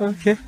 Ok.